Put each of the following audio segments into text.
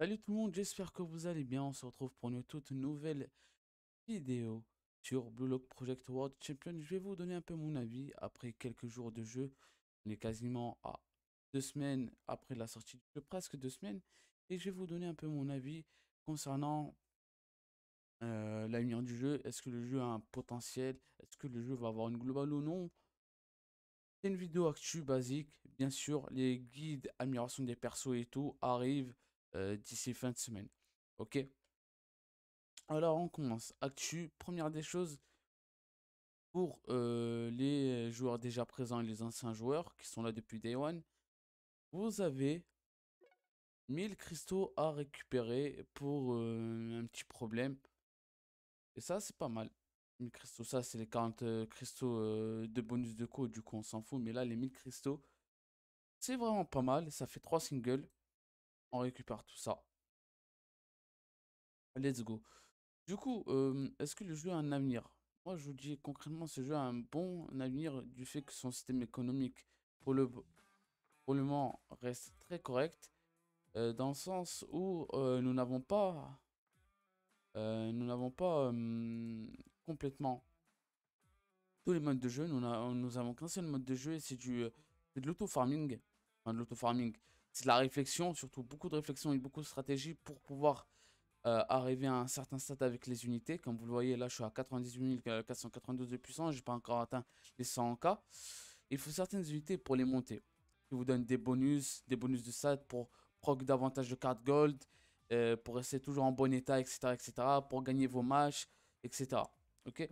Salut tout le monde, j'espère que vous allez bien. On se retrouve pour une toute nouvelle vidéo sur Blue Lock Project World Champion. Je vais vous donner un peu mon avis après quelques jours de jeu. On est quasiment à deux semaines après la sortie du jeu, presque deux semaines. Et je vais vous donner un peu mon avis concernant euh, l'avenir du jeu. Est-ce que le jeu a un potentiel? Est-ce que le jeu va avoir une globale ou non? C'est une vidéo actu basique. Bien sûr, les guides, amélioration des persos et tout arrivent euh, d'ici fin de semaine. Ok? Alors on commence. Actu, première des choses, pour euh, les joueurs déjà présents et les anciens joueurs qui sont là depuis Day One, vous avez 1000 cristaux à récupérer pour euh, un petit problème. Et ça, c'est pas mal. 1000 cristaux, ça, c'est les 40 cristaux de bonus de co, du coup, on s'en fout. Mais là, les 1000 cristaux, c'est vraiment pas mal. Ça fait 3 singles. Récupère tout ça. Let's go. Du coup, est-ce que le jeu a un avenir? Moi, je vous dis concrètement, ce jeu a un bon avenir du fait que son système économique, pour le, moment, reste très correct. dans le sens où nous n'avons pas... nous n'avons pas complètement tous les modes de jeu. Nous, nous avons qu'un seul mode de jeu et c'est du l'auto-farming. De l'auto-farming c'est la réflexion, surtout beaucoup de réflexion et beaucoup de stratégie pour pouvoir euh, arriver à un certain stade avec les unités. Comme vous le voyez, là, je suis à 98 492 de puissance. Je n'ai pas encore atteint les 100K. Il faut certaines unités pour les monter. Qui vous donnent des bonus, des bonus de SAT pour proc davantage de cartes gold, euh, pour rester toujours en bon état, etc., etc., pour gagner vos matchs, etc. Ok?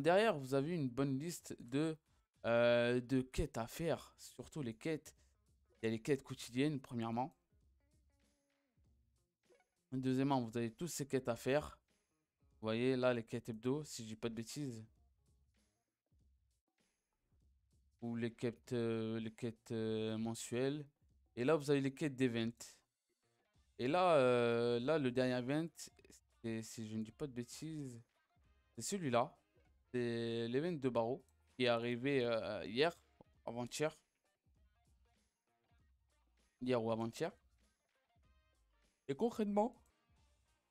Derrière, vous avez une bonne liste de, euh, de quêtes à faire, surtout les quêtes les quêtes quotidiennes, premièrement. Deuxièmement, vous avez toutes ces quêtes à faire. Voyez là les quêtes hebdo, si je dis pas de bêtises. Ou les quêtes, euh, les quêtes euh, mensuelles. Et là, vous avez les quêtes d'event. Et là, euh, là, le dernier event, si je ne dis pas de bêtises, c'est celui-là. C'est l'event de Barreau qui est arrivé hier, avant-hier hier ou avant-hier. Et concrètement,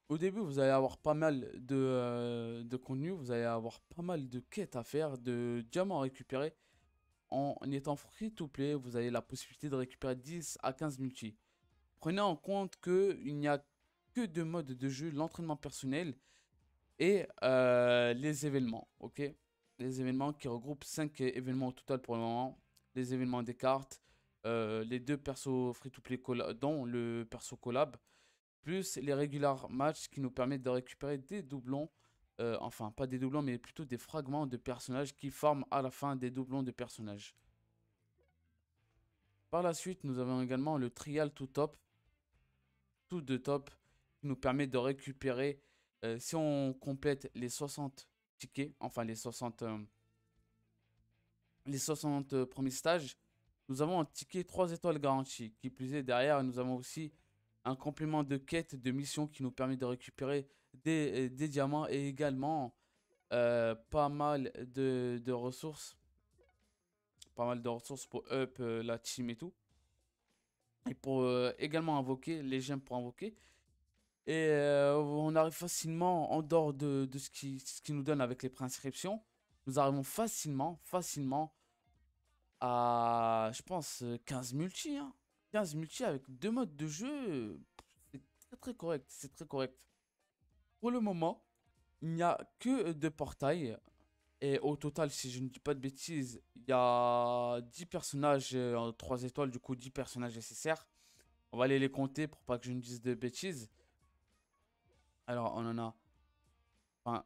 au début, vous allez avoir pas mal de, euh, de contenu, vous allez avoir pas mal de quêtes à faire, de diamants à récupérer. En étant free to play, vous avez la possibilité de récupérer 10 à 15 multi. Prenez en compte qu'il n'y a que deux modes de jeu, l'entraînement personnel et euh, les événements. ok? Les événements qui regroupent 5 événements au total pour le moment. Les événements des cartes, les deux persos free-to-play dont le perso collab, plus les regular matchs qui nous permettent de récupérer des doublons, euh, enfin pas des doublons mais plutôt des fragments de personnages qui forment à la fin des doublons de personnages. Par la suite, nous avons également le trial to top, tout de top, qui nous permet de récupérer, euh, si on complète les 60 tickets, enfin les 60, les 60 premiers stages, nous avons un ticket 3 étoiles garantie. Qui plus est, derrière, nous avons aussi un complément de quête de mission qui nous permet de récupérer des, euh, diamants et également euh, pas mal de, ressources. Pas mal de ressources pour up euh, la team et tout. Et pour également invoquer, les gemmes pour invoquer. Et on arrive facilement en dehors de, ce, qui, ce qui nous donne avec les prescriptions. Nous arrivons facilement, facilement je pense, 15 multi. 15 hein. multi avec deux modes de jeu, c'est très correct. C'est très correct. Pour le moment, il n'y a que deux portails. Et au total, si je ne dis pas de bêtises, il y a 10 personnages en 3 étoiles, du coup 10 personnages nécessaires. On va aller les compter pour pas que je ne dise de bêtises. Alors, on en a enfin,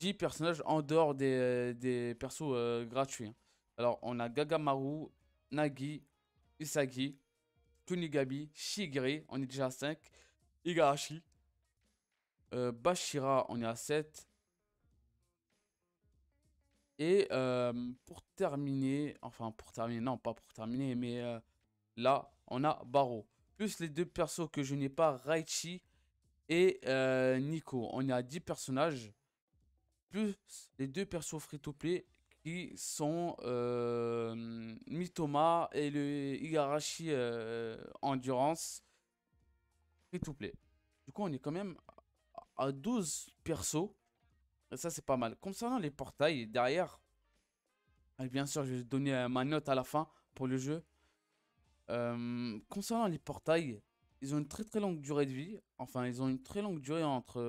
10 personnages en dehors des, des persos euh, gratuits. Hein. Alors, on a Gagamaru, Nagi, Isagi, Kunigabi, Shigiri, on est déjà à 5. Igarashi. Euh, Bashira, on est à 7. Et euh, pour terminer, enfin pour terminer, non pas pour terminer, mais euh, là, on a Baro. Plus les deux persos que je n'ai pas, Raichi et Nico. On est à 10 personnages. Plus les deux persos free-to-play qui sont euh, Mitoma et le Igarashi euh, Endurance. free to play. Du coup, on est quand même à 12 persos. Et ça, c'est pas mal. Concernant les portails, derrière, et bien sûr, je vais donner euh, ma note à la fin pour le jeu. Concernant les portails, ils ont une très très longue durée de vie. Enfin, ils ont une très longue durée entre,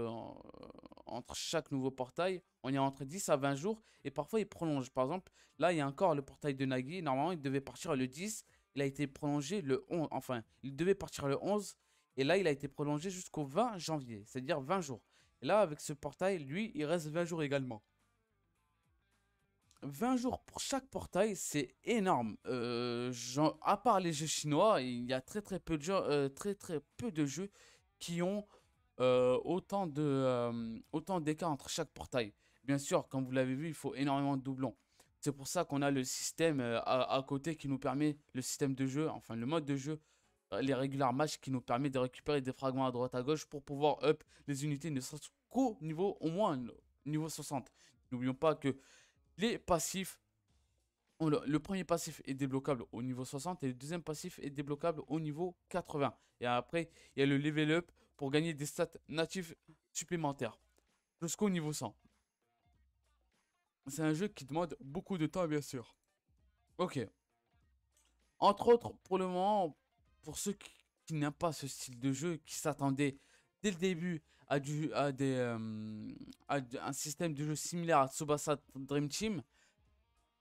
entre chaque nouveau portail. On est entre 10 à 20 jours et parfois ils prolongent. Par exemple, là, il y a encore le portail de Nagi. Normalement, il devait partir le 10. Il a été prolongé le 11. Enfin, il devait partir le 11. Et là, il a été prolongé jusqu'au 20 janvier, c'est-à-dire 20 jours. Et là, avec ce portail, lui, il reste 20 jours également. 20 jours pour chaque portail, c'est énorme. Euh, à part les jeux chinois, il y a très très peu de jeux, euh, très très peu de jeux qui ont euh, autant de autant d'écart entre chaque portail. Bien sûr, comme vous l'avez vu, il faut énormément de doublons. C'est pour ça qu'on a le système à, côté qui nous permet le système de jeu, enfin le mode de jeu, les réguliers matchs qui nous permet de récupérer des fragments à droite à gauche pour pouvoir up les unités ne serait-ce qu'au niveau au moins niveau 60. N'oublions pas que les passifs, le, premier passif est débloquable au niveau 60 et le deuxième passif est débloquable au niveau 80. Et après, il y a le level up pour gagner des stats natifs supplémentaires jusqu'au niveau 100. C'est un jeu qui demande beaucoup de temps, bien sûr. Ok. Entre autres, pour le moment, pour ceux qui, n'aiment pas ce style de jeu, qui s'attendaient dès le début à, du, à, des, euh, un système de jeu similaire à Tsubasa Dream Team,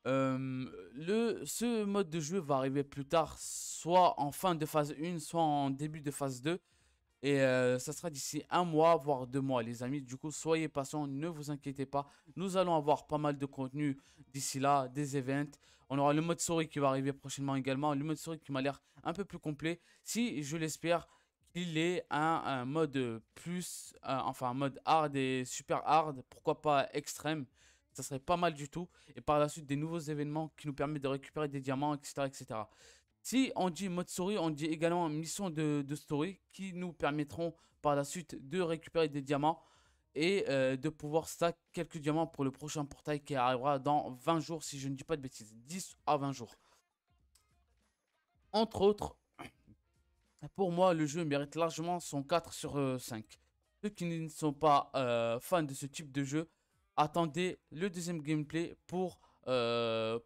euh, le, ce mode de jeu va arriver plus tard, soit en fin de phase 1, soit en début de phase 2. Et euh, ça sera d'ici un mois, voire deux mois, les amis. Du coup, soyez patients, ne vous inquiétez pas. Nous allons avoir pas mal de contenu d'ici là, des events. On aura le mode story qui va arriver prochainement également. Le mode story qui m'a l'air un peu plus complet. Si, je l'espère, il est un, mode plus, euh, enfin un mode hard et super hard, pourquoi pas extrême, ça serait pas mal du tout. Et par la suite des nouveaux événements qui nous permettent de récupérer des diamants, etc. etc. Si on dit mode story, on dit également mission de, story qui nous permettront par la suite de récupérer des diamants et euh, de pouvoir stack quelques diamants pour le prochain portail qui arrivera dans 20 jours si je ne dis pas de bêtises, 10 à 20 jours. Entre autres, pour moi, le jeu mérite largement son 4 sur 5. Euh, Ceux qui ne sont pas euh, fans de ce type de jeu, attendez le deuxième gameplay pour,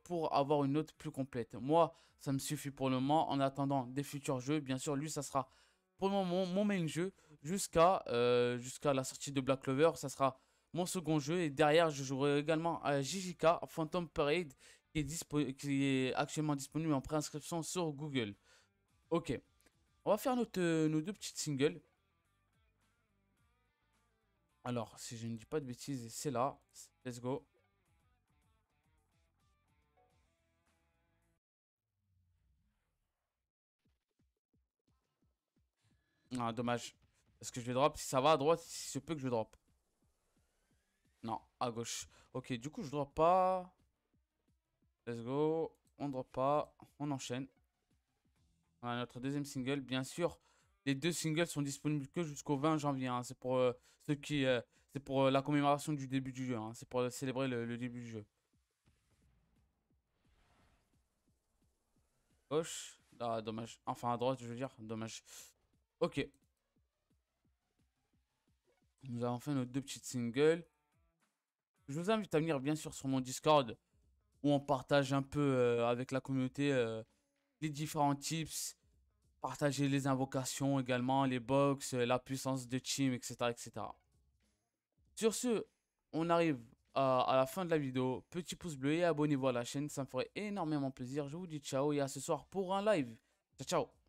pour avoir une note plus complète. Moi, ça me suffit pour le moment en attendant des futurs jeux. Bien sûr, lui, ça sera pour le moment mon main jeu jusqu'à jusqu'à la sortie de Black Clover. Ça sera mon second jeu. Et derrière, je jouerai également à JJK Phantom Parade qui est, qui est actuellement disponible en préinscription sur Google. Ok. On va faire notre, euh, nos deux petites singles. Alors, si je ne dis pas de bêtises, c'est là. Let's go. Ah, dommage. Est-ce que je vais drop? Si ça va à droite, si se peut que je drop. Non, à gauche. Ok, du coup, je drop pas. Let's go. On drop pas. On enchaîne. Voilà, notre deuxième single. Bien sûr, les deux singles sont disponibles que jusqu'au 20 janvier. Hein. C'est pour euh, ceux qui, euh, c'est pour euh, la commémoration du début du jeu. Hein. C'est pour célébrer le, début du jeu. Gauche. Ah, dommage. Enfin, à droite, je veux dire. Dommage. Ok. Nous avons fait nos deux petites singles. Je vous invite à venir, bien sûr, sur mon Discord où on partage un peu avec la communauté les différents tips, partager les invocations également, les box, la puissance de team, etc. etc. Sur ce, on arrive à, à, la fin de la vidéo. Petit pouce bleu et abonnez-vous à la chaîne, ça me ferait énormément plaisir. Je vous dis ciao et à ce soir pour un live. Ciao, ciao